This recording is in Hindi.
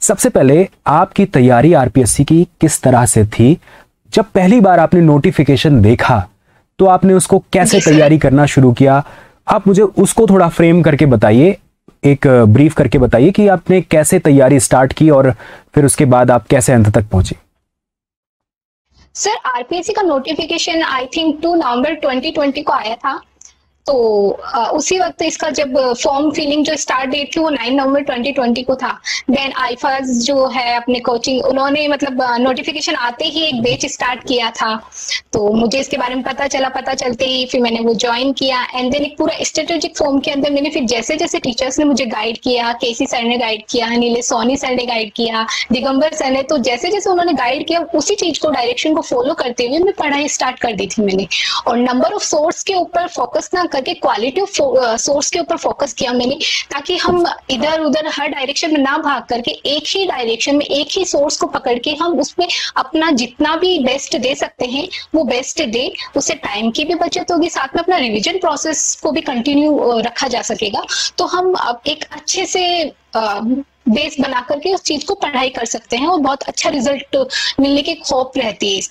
सबसे पहले आपकी तैयारी आरपीएससी की किस तरह से थी? जब पहली बार आपने नोटिफिकेशन देखा तो आपने उसको कैसे तैयारी करना शुरू किया? आप मुझे उसको थोड़ा फ्रेम करके बताइए एक ब्रीफ करके बताइए कि आपने कैसे तैयारी स्टार्ट की और फिर उसके बाद आप कैसे अंत तक पहुँचे। सर आरपीएससी का notification I think two November 2020 को आया था। तो आ, उसी वक्त इसका जब फॉर्म फिलिंग जो स्टार्ट डेट थी वो 9 नवंबर 2020 को था। देन आईफाज जो है अपने कोचिंग उन्होंने मतलब नोटिफिकेशन आते ही एक बेच स्टार्ट किया था। तो मुझे इसके बारे में पता चला पता चलते ही फिर मैंने वो ज्वाइन किया। एंड देन एक पूरा स्ट्रेटेजिक फॉर्म के अंदर मैंने फिर जैसे जैसे टीचर्स ने मुझे गाइड किया केसी सर ने गाइड किया नीले सोनी सर ने गाइड किया दिगंबर सर ने तो जैसे जैसे उन्होंने गाइड किया उसी चीज़ को डायरेक्शन को फॉलो करते हुए मैं पढ़ाई स्टार्ट कर दी थी मैंने। और नंबर ऑफ़ सोर्स के ऊपर फोकस ना करके क्वालिटी ऑफ़ सोर्स के ऊपर फोकस किया मैंने, ताकि हम इधर उधर हर डायरेक्शन में ना भाग करके, एक ही डायरेक्शन में एक ही सोर्स को पकड़ के हम उसमें अपना जितना भी बेस्ट दे सकते हैं, वो बेस्ट दे, उससे टाइम की भी बचत होगी, साथ में अपना रिविजन प्रोसेस को भी कंटिन्यू रखा जा सकेगा। तो हम एक अच्छे से बेस बना करके उस चीज़ को पढ़ाई कर सकते हैं और बहुत अच्छा रिज़ल्ट मिलने की होप रहती है इस